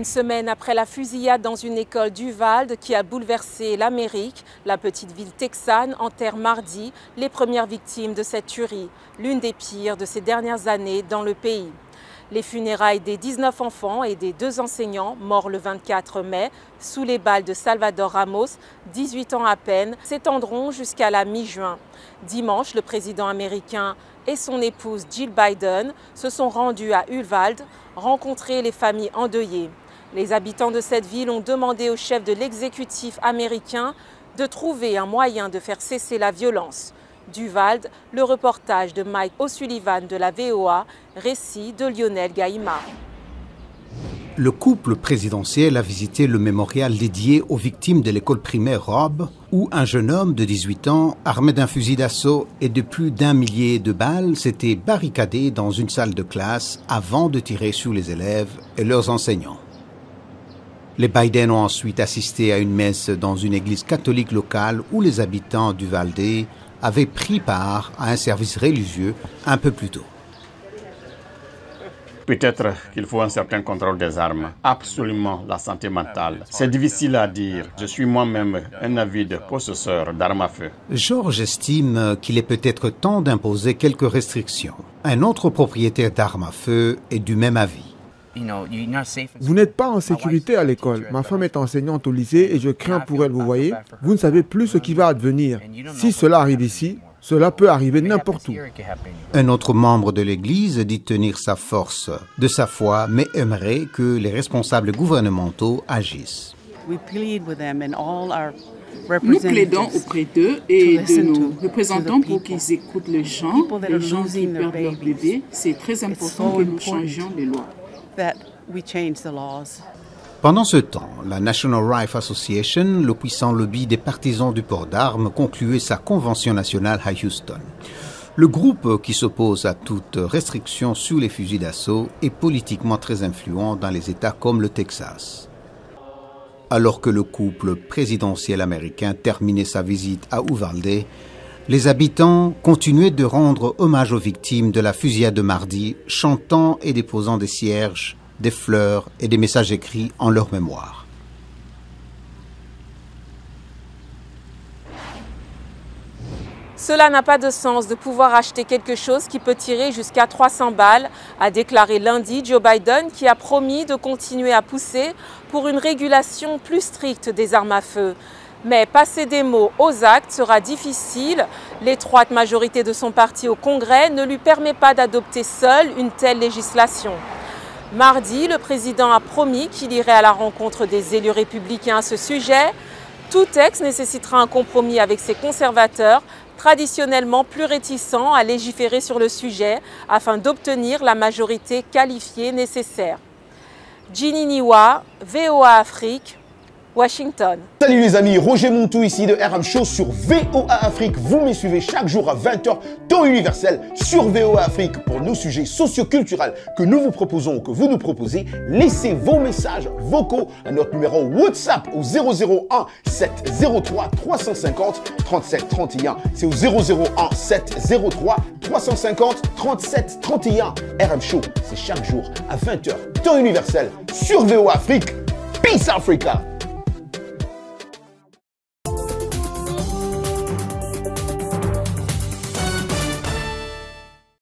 Une semaine après la fusillade dans une école d'Uvalde qui a bouleversé l'Amérique, la petite ville texane enterre mardi les premières victimes de cette tuerie, l'une des pires de ces dernières années dans le pays. Les funérailles des 19 enfants et des deux enseignants morts le 24 mai sous les balles de Salvador Ramos, 18 ans à peine, s'étendront jusqu'à la mi-juin. Dimanche, le président américain et son épouse Jill Biden se sont rendus à Uvalde rencontrer les familles endeuillées. Les habitants de cette ville ont demandé au chef de l'exécutif américain de trouver un moyen de faire cesser la violence. Duvalde, le reportage de Mike O'Sullivan de la VOA, récit de Lionel Gaïma. Le couple présidentiel a visité le mémorial dédié aux victimes de l'école primaire Rob, où un jeune homme de 18 ans, armé d'un fusil d'assaut et de plus d'un millier de balles, s'était barricadé dans une salle de classe avant de tirer sur les élèves et leurs enseignants. Les Biden ont ensuite assisté à une messe dans une église catholique locale où les habitants du Valdé avait pris part à un service religieux un peu plus tôt. Peut-être qu'il faut un certain contrôle des armes, absolument la santé mentale. C'est difficile à dire. Je suis moi-même un avide possesseur d'armes à feu. Georges estime qu'il est peut-être temps d'imposer quelques restrictions. Un autre propriétaire d'armes à feu est du même avis. Vous n'êtes pas en sécurité à l'école. Ma femme est enseignante au lycée et je crains pour elle, vous voyez. Vous ne savez plus ce qui va advenir. Si cela arrive ici, cela peut arriver n'importe où. Un autre membre de l'Église dit tenir sa force de sa foi, mais aimerait que les responsables gouvernementaux agissent. Nous plaidons auprès d'eux et de nos représentants pour qu'ils écoutent les gens, les gens qui perdent leur bébé. C'est très important que nous changions les lois. Pendant ce temps, la National Rifle Association, le puissant lobby des partisans du port d'armes, concluait sa convention nationale à Houston. Le groupe qui s'oppose à toute restriction sur les fusils d'assaut est politiquement très influent dans les États comme le Texas. Alors que le couple présidentiel américain terminait sa visite à Uvalde, les habitants continuaient de rendre hommage aux victimes de la fusillade de mardi, chantant et déposant des cierges, des fleurs et des messages écrits en leur mémoire. Cela n'a pas de sens de pouvoir acheter quelque chose qui peut tirer jusqu'à 300 balles, a déclaré lundi Joe Biden qui a promis de continuer à pousser pour une régulation plus stricte des armes à feu. Mais passer des mots aux actes sera difficile. L'étroite majorité de son parti au Congrès ne lui permet pas d'adopter seul une telle législation. Mardi, le président a promis qu'il irait à la rencontre des élus républicains à ce sujet. Tout texte nécessitera un compromis avec ses conservateurs, traditionnellement plus réticents à légiférer sur le sujet, afin d'obtenir la majorité qualifiée nécessaire. Ginny Niwa, VOA Afrique, Washington. Salut les amis, Roger Montou ici de RM Show sur VOA Afrique. Vous me suivez chaque jour à 20h, temps universel sur VOA Afrique pour nos sujets socioculturels que nous vous proposons ou que vous nous proposez. Laissez vos messages vocaux à notre numéro WhatsApp au 001 703 350 37 31. C'est au 001 703 350 37 31. RM Show, c'est chaque jour à 20h, temps universel sur VOA Afrique. Peace Africa